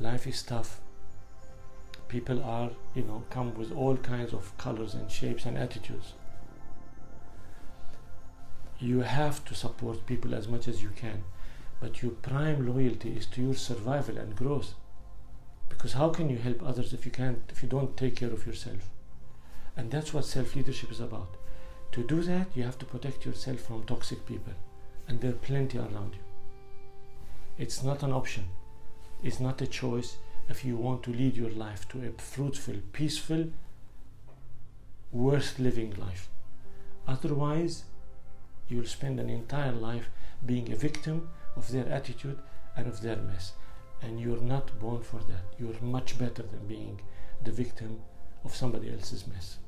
life is tough. People are you know come with all kinds of colors and shapes and attitudes. You have to support people as much as you can but your prime loyalty is to your survival and growth. Because how can you help others if you can't if you don't take care of yourself? And that's what self leadership is about. To do that you have to protect yourself from toxic people and there are plenty around you. It's not an option it's not a choice if you want to lead your life to a fruitful peaceful worth living life. Otherwise you will spend an entire life being a victim of their attitude and of their mess. And you're not born for that. You're much better than being the victim of somebody else's mess